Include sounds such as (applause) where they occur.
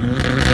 Mm-hmm. (laughs)